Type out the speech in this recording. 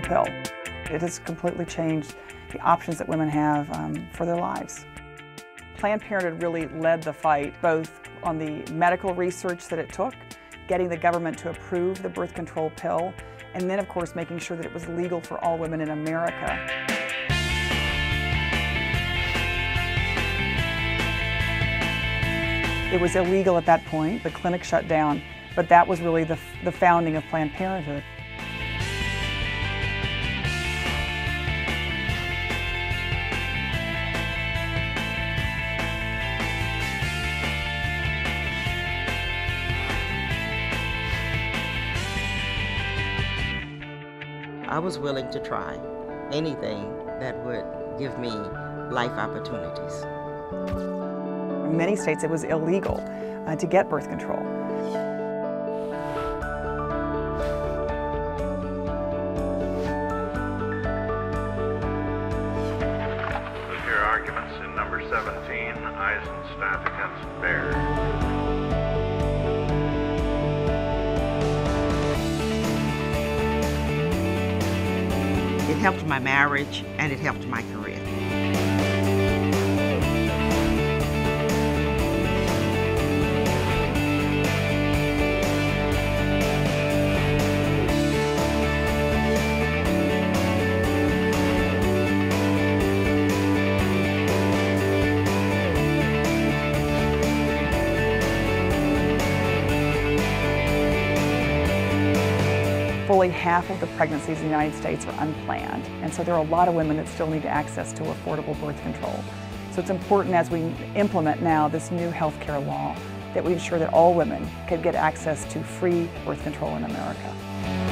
the pill. It has completely changed the options that women have um, for their lives. Planned Parenthood really led the fight, both on the medical research that it took, getting the government to approve the birth control pill, and then, of course, making sure that it was legal for all women in America. It was illegal at that point. The clinic shut down, but that was really the, the founding of Planned Parenthood. I was willing to try anything that would give me life opportunities. In many states, it was illegal uh, to get birth control. We'll arguments in number 17, Eisenstadt against Baird. Helped my marriage and it helped my career. Fully half of the pregnancies in the United States are unplanned, and so there are a lot of women that still need access to affordable birth control. So it's important as we implement now this new health care law that we ensure that all women can get access to free birth control in America.